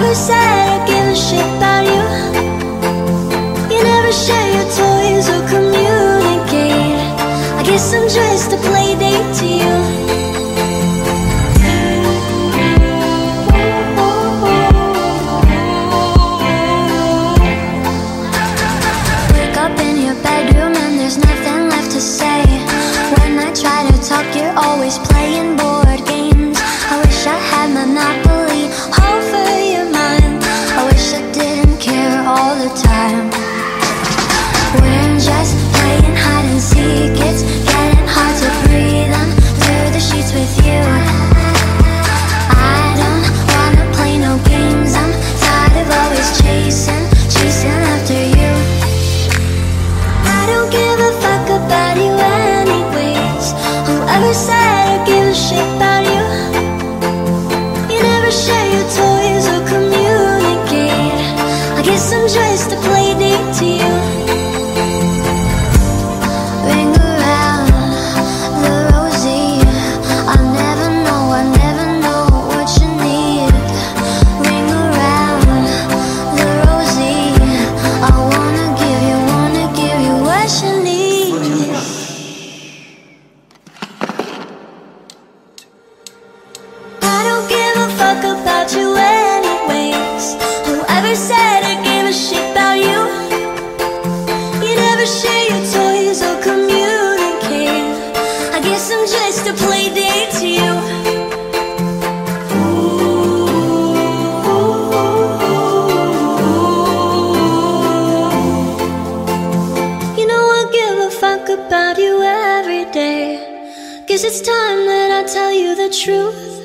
never said I give a shit about you. You never share your toys or communicate. I guess I'm just a play date to you always playing Guess it's time that I tell you the truth.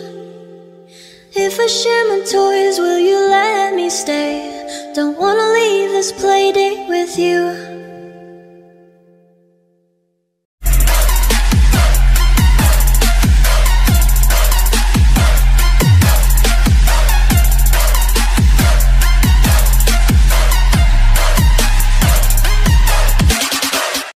If I share my toys, will you let me stay? Don't wanna leave this play date with you.